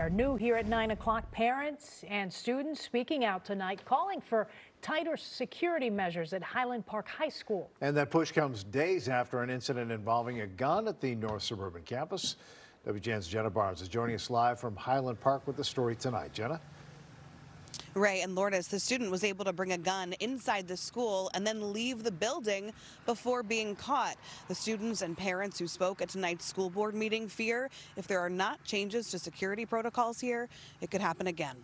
Are new here at 9 o'clock. Parents and students speaking out tonight, calling for tighter security measures at Highland Park High School. And that push comes days after an incident involving a gun at the North Suburban campus. WGN's Jenna Barnes is joining us live from Highland Park with the story tonight. Jenna? Ray and Lourdes, the student was able to bring a gun inside the school and then leave the building before being caught. The students and parents who spoke at tonight's school board meeting fear if there are not changes to security protocols here, it could happen again.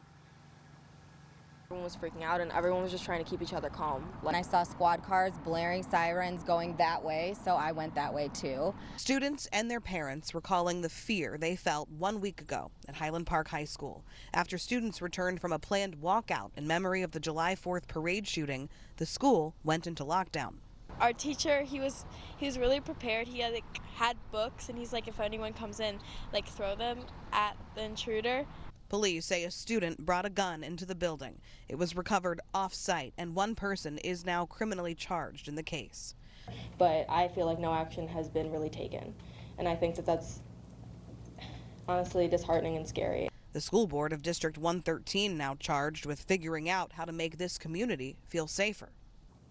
Everyone was freaking out and everyone was just trying to keep each other calm. When I saw squad cars blaring sirens going that way, so I went that way too. Students and their parents recalling the fear they felt one week ago at Highland Park High School after students returned from a planned walkout in memory of the July 4th parade shooting. The school went into lockdown. Our teacher, he was he was really prepared. He had like, had books, and he's like, if anyone comes in, like throw them at the intruder. Police say a student brought a gun into the building. It was recovered off site, and one person is now criminally charged in the case. But I feel like no action has been really taken. And I think that that's honestly disheartening and scary. The school board of District 113 now charged with figuring out how to make this community feel safer.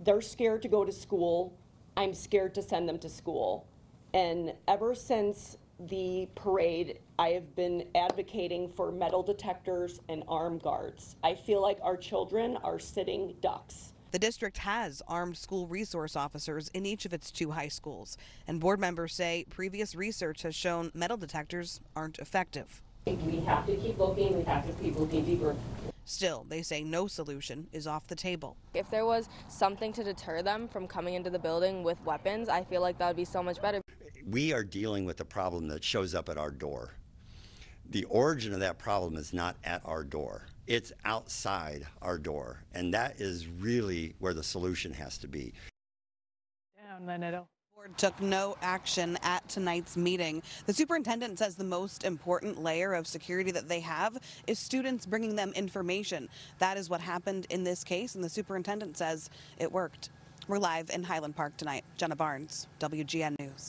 They're scared to go to school. I'm scared to send them to school. And ever since the parade, I have been advocating for metal detectors and armed guards. I feel like our children are sitting ducks. The district has armed school resource officers in each of its two high schools, and board members say previous research has shown metal detectors aren't effective. We have to keep looking, we have to keep looking deeper. Still, they say no solution is off the table. If there was something to deter them from coming into the building with weapons, I feel like that would be so much better. We are dealing with a problem that shows up at our door. The origin of that problem is not at our door. It's outside our door. And that is really where the solution has to be. Down, Leonardo. board took no action at tonight's meeting. The superintendent says the most important layer of security that they have is students bringing them information. That is what happened in this case, and the superintendent says it worked. We're live in Highland Park tonight. Jenna Barnes, WGN News.